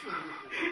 去